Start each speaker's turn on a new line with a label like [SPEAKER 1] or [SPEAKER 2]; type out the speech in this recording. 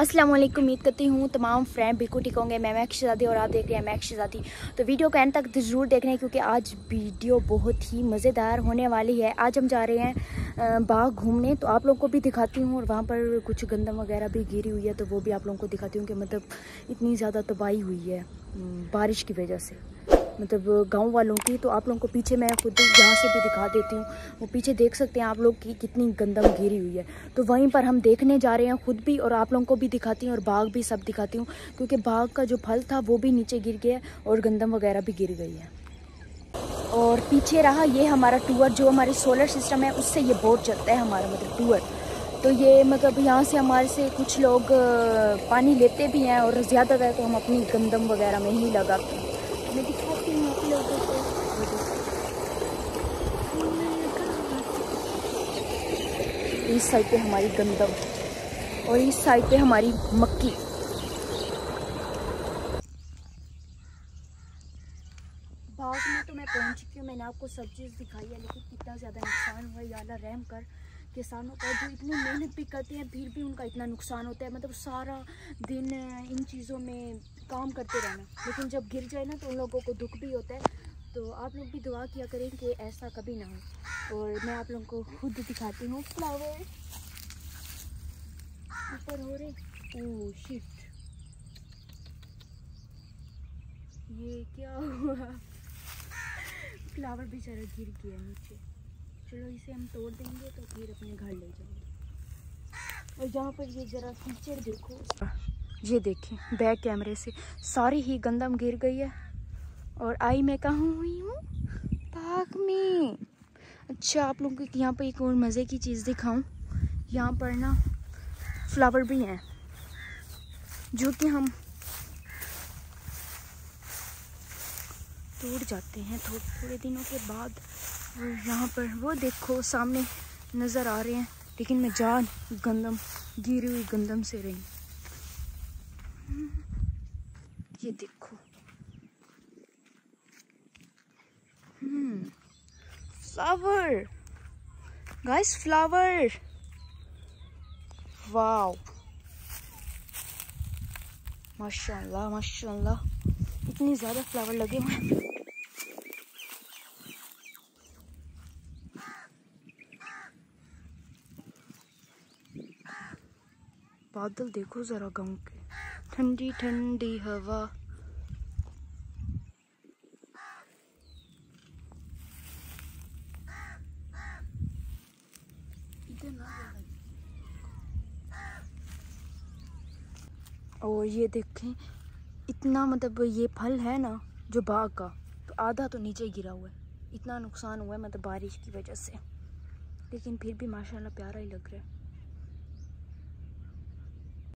[SPEAKER 1] वालेकुम, उम्मीद करती हूँ तमाम फ्रेंड बिल्कुल ठीक होंगे। मैं मैक शहजादी और आप देख रहे हैं मैक शहजादी तो वीडियो को एंड तक ज़रूर देख रहे हैं क्योंकि आज वीडियो बहुत ही मज़ेदार होने वाली है। आज हम जा रहे हैं बाग घूमने। तो आप लोगों को भी दिखाती हूँ और वहाँ पर कुछ गंदम वगैरह भी गिरी हुई है तो वो भी आप लोगों को दिखाती हूँ कि मतलब इतनी ज़्यादा तबाही हुई है बारिश की वजह से। मतलब गाँव वालों की तो आप लोगों को पीछे मैं खुद यहाँ से भी दिखा देती हूँ। वो पीछे देख सकते हैं आप लोग की कितनी गंदम गिरी हुई है। तो वहीं पर हम देखने जा रहे हैं खुद भी और आप लोगों को भी दिखाती हूँ और बाग भी सब दिखाती हूँ, क्योंकि बाग का जो फल था वो भी नीचे गिर गया और गंदम वगैरह भी गिर गई है। और पीछे रहा ये हमारा टूर जो हमारे सोलर सिस्टम है, उससे ये बोट चलता है हमारा मतलब टूर तो ये मतलब यहाँ से हमारे से कुछ लोग पानी लेते भी हैं और ज़्यादातर तो हम अपनी गंदम वगैरह में ही लगाते हैं इस साइड पे हमारी गंदम और इस साइड पे हमारी मक्की। बाग में तो मैं पहुँच चुकी हूँ, मैंने आपको सब चीज़ दिखाई है, लेकिन कितना ज़्यादा नुकसान हुआ या रहम कर। किसानों का जो इतनी मेहनत भी करते हैं, फिर भी उनका इतना नुकसान होता है। मतलब सारा दिन इन चीज़ों में काम करते रहना। लेकिन जब गिर जाए ना तो उन लोगों को दुख भी होता है। तो आप लोग भी दुआ किया करें कि ऐसा कभी ना हो। और मैं आप लोगों को खुद दिखाती हूँ। फ्लावर। ऊपर हो रहे। ओ शिफ्ट ये क्या हुआ? फ्लावर बेचारा गिर गया नीचे। चलो इसे हम तोड़ देंगे तो फिर अपने घर ले जाएँगे और यहाँ पर ये ज़रा फीचर देखो। ये देखें, बैक कैमरे से। सारी ही गंदम गिर गई है। और आई मैं कहाँ हुई हूँ? पार्क में। अच्छा आप लोगों को यहाँ पर एक और मज़े की चीज़ दिखाऊँ। यहाँ पर ना फ्लावर भी हैं, जो कि हम टूट जाते हैं थोड़े थोड़े दिनों के बाद। और यहाँ पर वो देखो, सामने नज़र आ रहे हैं, लेकिन मैं जान, गंदम, गिरी हुई गंदम से रही। ये देखो। फ्लावर। Guys flower. वाओ माशाल्लाह माशाल्लाह। इतनी ज़्यादा फ्लावर लगे हुए हैं। बादल देखो ज़रा गाँव के। ठंडी ठंडी हवा। और ये देखें इतना मतलब ये फल है ना, जो बाग का तो आधा तो नीचे गिरा हुआ है। इतना नुकसान हुआ है मतलब बारिश की वजह से। लेकिन फिर भी माशाल्लाह प्यारा ही लग रहा है।